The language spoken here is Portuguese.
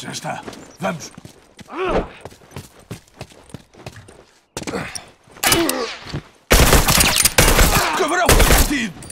Já está. Vamos. Cabrão! Partido!